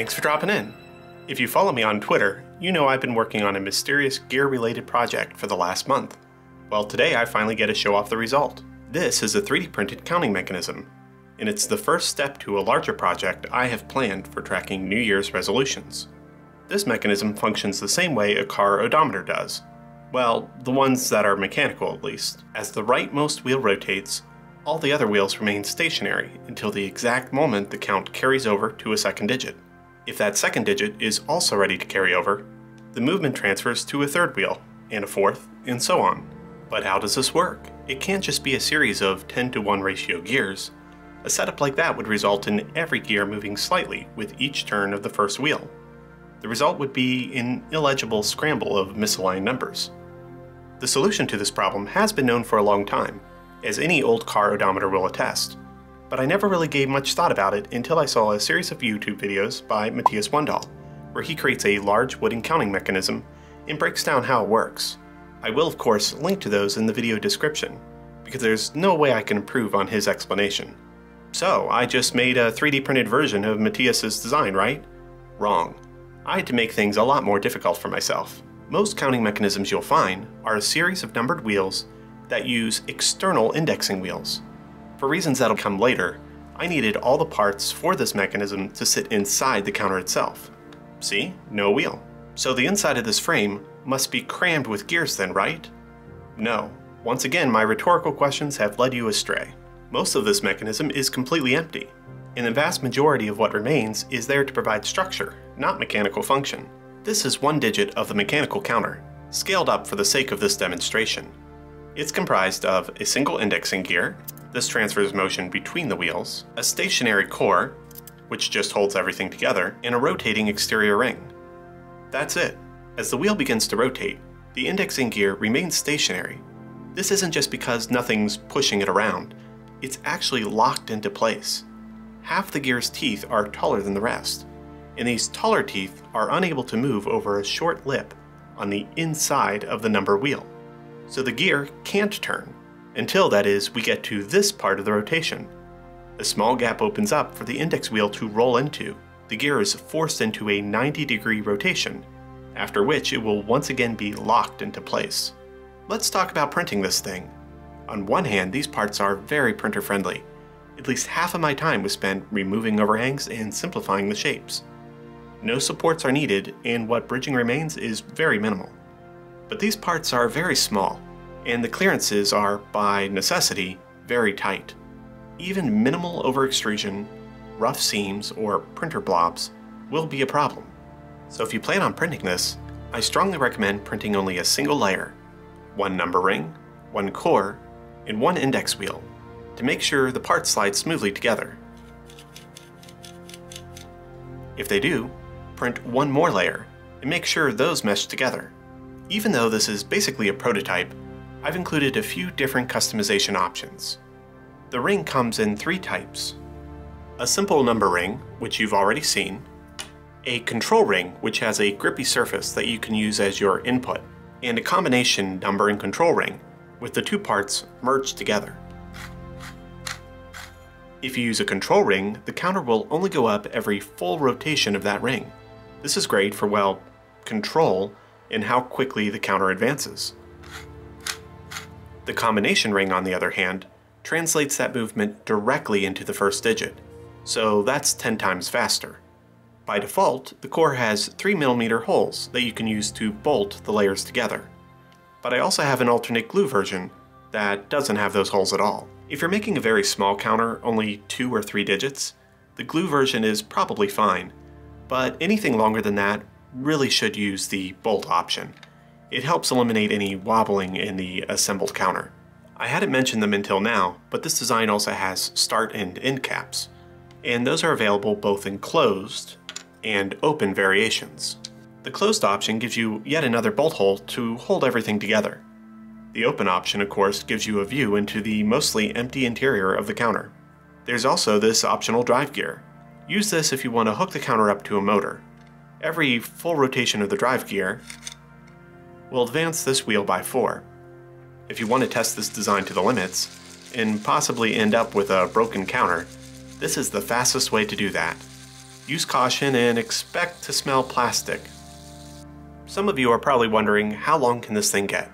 Thanks for dropping in. If you follow me on Twitter, you know I've been working on a mysterious gear related project for the last month. Well, today I finally get to show off the result. This is a 3D printed counting mechanism, and it's the first step to a larger project I have planned for tracking New Year's resolutions. This mechanism functions the same way a car odometer does. Well, the ones that are mechanical at least. As the rightmost wheel rotates, all the other wheels remain stationary until the exact moment the count carries over to a second digit. If that second digit is also ready to carry over, the movement transfers to a third wheel, and a fourth, and so on. But how does this work? It can't just be a series of 10 to 1 ratio gears. A setup like that would result in every gear moving slightly with each turn of the first wheel. The result would be an illegible scramble of misaligned numbers. The solution to this problem has been known for a long time, as any old car odometer will attest but I never really gave much thought about it until I saw a series of YouTube videos by Matthias Wandel, where he creates a large wooden counting mechanism and breaks down how it works. I will of course link to those in the video description, because there's no way I can improve on his explanation. So, I just made a 3D printed version of Matthias's design, right? Wrong. I had to make things a lot more difficult for myself. Most counting mechanisms you'll find are a series of numbered wheels that use external indexing wheels. For reasons that'll come later, I needed all the parts for this mechanism to sit inside the counter itself. See? No wheel. So the inside of this frame must be crammed with gears then, right? No. Once again, my rhetorical questions have led you astray. Most of this mechanism is completely empty, and the vast majority of what remains is there to provide structure, not mechanical function. This is one digit of the mechanical counter, scaled up for the sake of this demonstration. It's comprised of a single indexing gear, this transfers motion between the wheels, a stationary core, which just holds everything together, and a rotating exterior ring. That's it. As the wheel begins to rotate, the indexing gear remains stationary. This isn't just because nothing's pushing it around, it's actually locked into place. Half the gear's teeth are taller than the rest, and these taller teeth are unable to move over a short lip on the inside of the number wheel. So the gear can't turn, until, that is, we get to this part of the rotation. A small gap opens up for the index wheel to roll into. The gear is forced into a 90 degree rotation, after which it will once again be locked into place. Let's talk about printing this thing. On one hand, these parts are very printer friendly. At least half of my time was spent removing overhangs and simplifying the shapes. No supports are needed, and what bridging remains is very minimal. But these parts are very small, and the clearances are, by necessity, very tight. Even minimal overextrusion, rough seams, or printer blobs will be a problem. So if you plan on printing this, I strongly recommend printing only a single layer, one number ring, one core, and one index wheel, to make sure the parts slide smoothly together. If they do, print one more layer, and make sure those mesh together. Even though this is basically a prototype, I've included a few different customization options. The ring comes in three types. A simple number ring, which you've already seen, a control ring, which has a grippy surface that you can use as your input, and a combination number and control ring, with the two parts merged together. If you use a control ring, the counter will only go up every full rotation of that ring. This is great for, well, control and how quickly the counter advances. The combination ring, on the other hand, translates that movement directly into the first digit, so that's 10 times faster. By default, the core has 3mm holes that you can use to bolt the layers together. But I also have an alternate glue version that doesn't have those holes at all. If you're making a very small counter, only 2 or 3 digits, the glue version is probably fine, but anything longer than that really should use the bolt option. It helps eliminate any wobbling in the assembled counter. I hadn't mentioned them until now, but this design also has start and end caps, and those are available both in closed and open variations. The closed option gives you yet another bolt hole to hold everything together. The open option, of course, gives you a view into the mostly empty interior of the counter. There's also this optional drive gear. Use this if you want to hook the counter up to a motor. Every full rotation of the drive gear We'll advance this wheel by 4. If you want to test this design to the limits, and possibly end up with a broken counter, this is the fastest way to do that. Use caution and expect to smell plastic. Some of you are probably wondering how long can this thing get?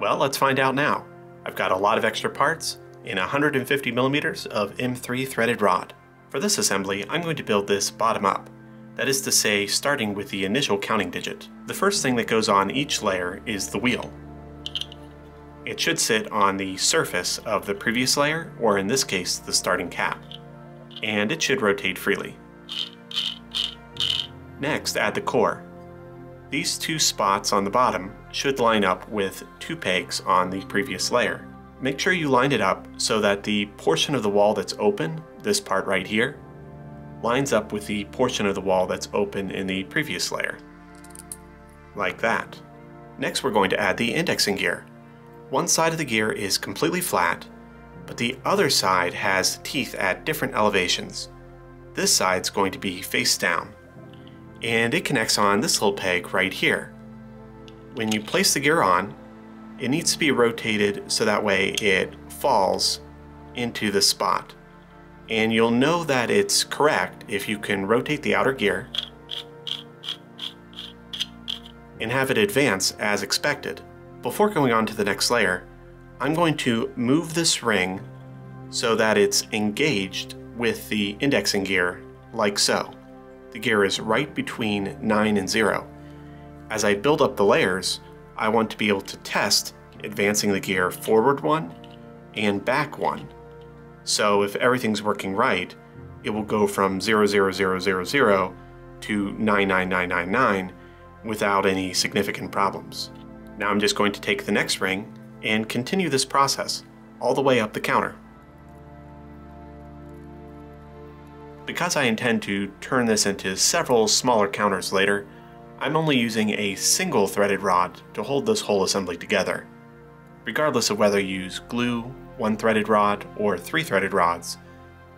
Well, let's find out now. I've got a lot of extra parts and 150 millimeters of M3 threaded rod. For this assembly, I'm going to build this bottom up. That is to say, starting with the initial counting digit. The first thing that goes on each layer is the wheel. It should sit on the surface of the previous layer, or in this case, the starting cap. And it should rotate freely. Next, add the core. These two spots on the bottom should line up with two pegs on the previous layer. Make sure you line it up so that the portion of the wall that's open, this part right here, lines up with the portion of the wall that's open in the previous layer. Like that. Next we're going to add the indexing gear. One side of the gear is completely flat, but the other side has teeth at different elevations. This side's going to be face down and it connects on this little peg right here. When you place the gear on, it needs to be rotated so that way it falls into the spot. And you'll know that it's correct if you can rotate the outer gear and have it advance as expected. Before going on to the next layer, I'm going to move this ring so that it's engaged with the indexing gear like so. The gear is right between 9 and 0. As I build up the layers, I want to be able to test advancing the gear forward one and back one. So if everything's working right, it will go from 00000 to 99999 without any significant problems. Now I'm just going to take the next ring and continue this process all the way up the counter. Because I intend to turn this into several smaller counters later, I'm only using a single threaded rod to hold this whole assembly together. Regardless of whether you use glue, one threaded rod, or three threaded rods,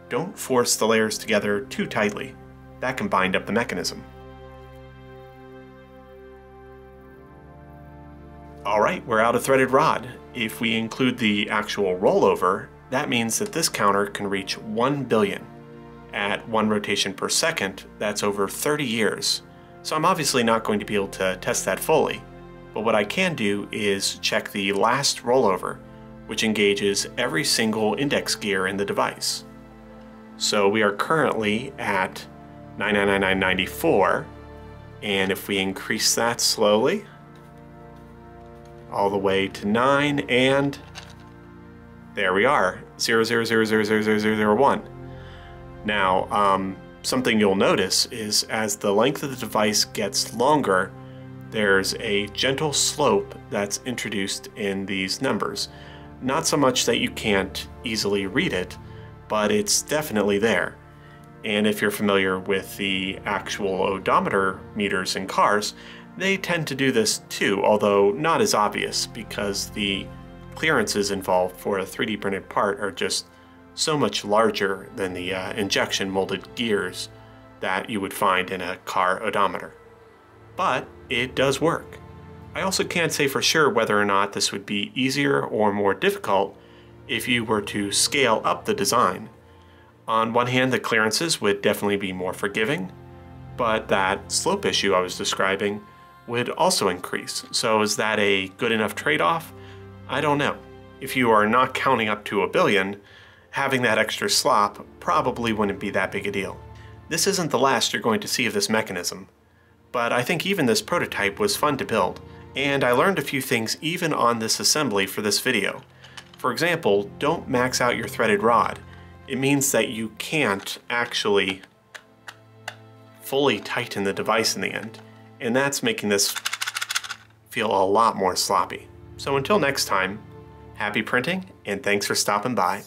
don't force the layers together too tightly. That can bind up the mechanism. Alright, we're out of threaded rod. If we include the actual rollover, that means that this counter can reach 1 billion at one rotation per second, that's over 30 years. So I'm obviously not going to be able to test that fully, but what I can do is check the last rollover, which engages every single index gear in the device. So we are currently at 99994, and if we increase that slowly, all the way to 9, and there we are, 000000001. Now, um, something you'll notice is as the length of the device gets longer, there's a gentle slope that's introduced in these numbers. Not so much that you can't easily read it, but it's definitely there. And if you're familiar with the actual odometer meters in cars, they tend to do this too, although not as obvious because the clearances involved for a 3D printed part are just so much larger than the uh, injection molded gears that you would find in a car odometer. But it does work. I also can't say for sure whether or not this would be easier or more difficult if you were to scale up the design. On one hand, the clearances would definitely be more forgiving, but that slope issue I was describing would also increase. So is that a good enough trade-off? I don't know. If you are not counting up to a billion, having that extra slop probably wouldn't be that big a deal. This isn't the last you're going to see of this mechanism, but I think even this prototype was fun to build, and I learned a few things even on this assembly for this video. For example, don't max out your threaded rod. It means that you can't actually fully tighten the device in the end, and that's making this feel a lot more sloppy. So until next time, happy printing, and thanks for stopping by.